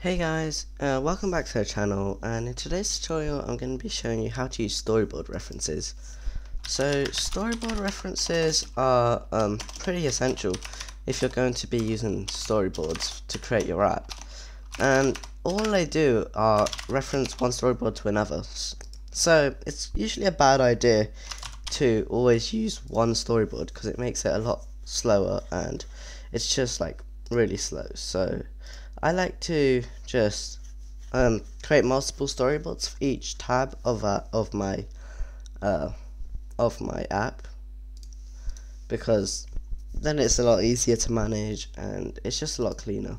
Hey guys, uh, welcome back to the channel and in today's tutorial I'm going to be showing you how to use storyboard references. So storyboard references are um, pretty essential if you're going to be using storyboards to create your app. And all they do are reference one storyboard to another. So it's usually a bad idea to always use one storyboard because it makes it a lot slower and it's just like really slow. So I like to just um, create multiple storyboards for each tab of uh, of my uh, of my app because then it's a lot easier to manage and it's just a lot cleaner.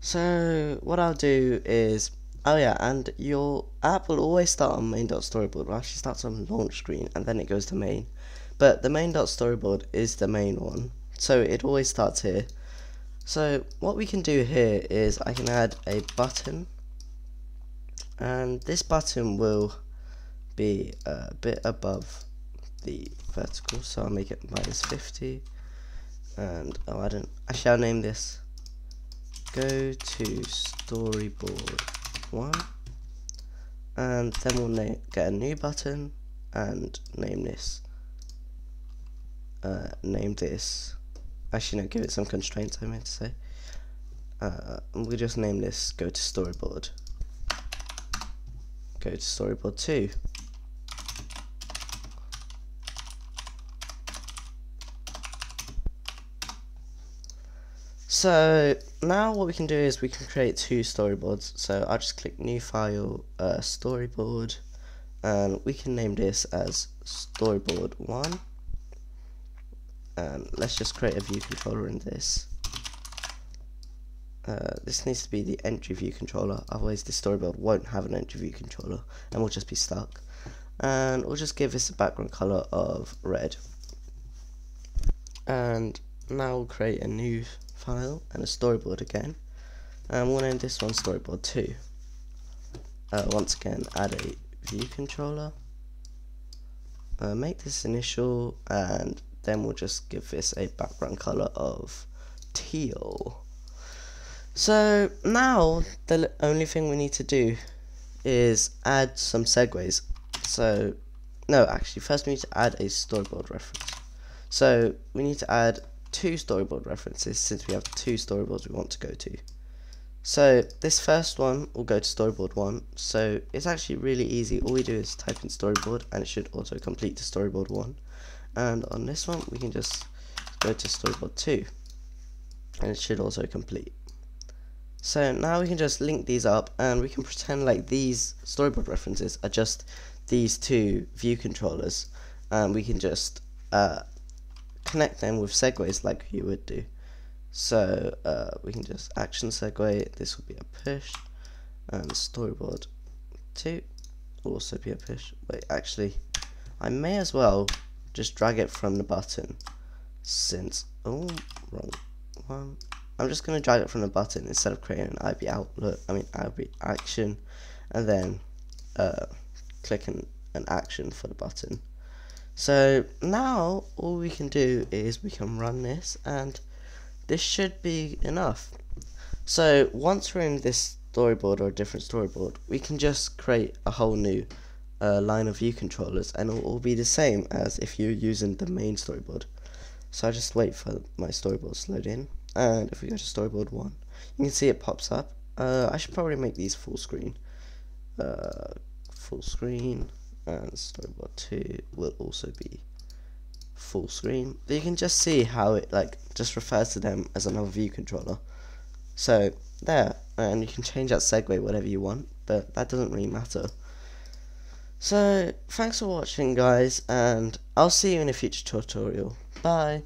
So what I'll do is oh yeah and your app will always start on main.storyboard well actually starts on launch screen and then it goes to main. But the main.storyboard is the main one. So it always starts here so what we can do here is I can add a button and this button will be a bit above the vertical so I'll make it minus 50 and oh I don't actually I'll name this go to storyboard 1 and then we'll get a new button and name this uh, name this actually no give it some constraints I meant to say. Uh, we'll just name this go to storyboard. Go to storyboard 2 So now what we can do is we can create two storyboards. So I'll just click new file, uh, storyboard, and we can name this as storyboard 1 um, let's just create a view controller in this. Uh, this needs to be the entry view controller otherwise the storyboard won't have an entry view controller and we'll just be stuck. And we'll just give this a background color of red. And now we'll create a new file and a storyboard again. And we'll name this one storyboard 2 uh, once again add a view controller. Uh, make this initial and then we'll just give this a background color of teal. So now the only thing we need to do is add some segues. So no, actually first we need to add a storyboard reference. So we need to add two storyboard references since we have two storyboards we want to go to. So this first one will go to storyboard 1, so it's actually really easy, all we do is type in storyboard and it should auto complete to storyboard 1 and on this one we can just go to storyboard 2 and it should also complete. So now we can just link these up and we can pretend like these storyboard references are just these two view controllers. And we can just uh, connect them with segues like you would do. So uh, we can just action segue. This will be a push. And storyboard 2 will also be a push. Wait actually I may as well just drag it from the button. Since oh wrong one. I'm just gonna drag it from the button instead of creating an IB outlet I mean IB action and then uh, clicking an action for the button. So now all we can do is we can run this and this should be enough. So once we're in this storyboard or a different storyboard we can just create a whole new uh, line of view controllers and it will all be the same as if you're using the main storyboard. So I just wait for my storyboards to load in and if we go to storyboard 1 you can see it pops up. Uh, I should probably make these full screen. Uh, full screen and storyboard 2 will also be full screen but you can just see how it like just refers to them as another view controller so there and you can change that segue whatever you want but that doesn't really matter so, thanks for watching guys, and I'll see you in a future tutorial. Bye!